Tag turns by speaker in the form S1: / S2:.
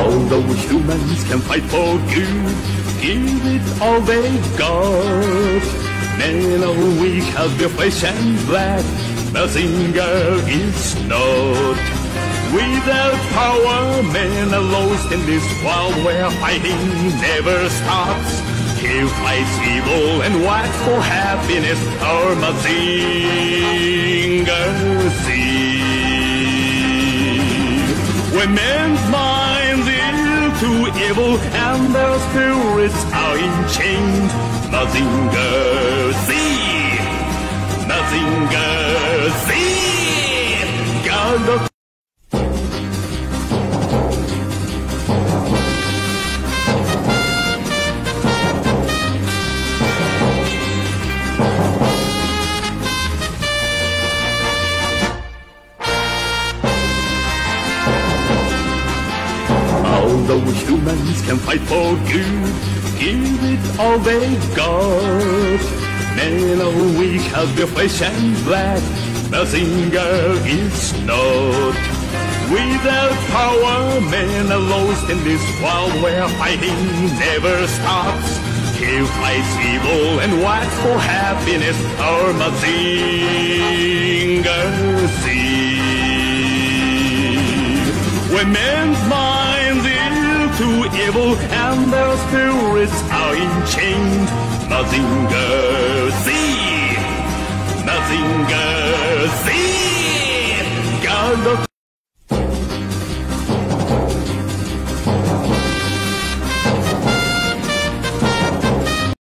S1: Although humans can fight for good, give it all they got. Men are weak, have their flesh and blood, Mazinger is not. Without power, men are lost in this world where fighting never stops. He fights evil and waits for happiness, our Mazinger Z. When ill evil and their spirits are enchained. Mazinger Z. Although humans can fight for good, give it all they've got. Men are weak, have their flesh and blood, Mazinger is not. Without power, men are lost in this world where fighting never stops. He fights evil and waits for happiness, our Mazinger evil and their spirits are in chains, Mazinger Z, Mazinger Z, God